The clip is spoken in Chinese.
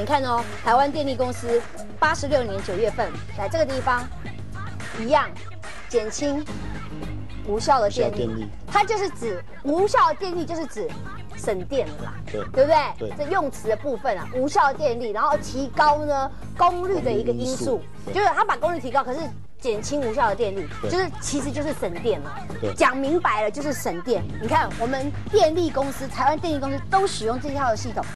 你看哦，台湾电力公司八十六年九月份来这个地方，一样减轻无效的电力，它就是指无效电力就是指省电了啦，对对不对？对这用词的部分啊，无效电力，然后提高呢功率的一个因素，就是它把功率提高，可是。减轻无效的电力，就是其实就是省电嘛。讲明白了就是省电。你看，我们电力公司、台湾电力公司都使用这套的系统。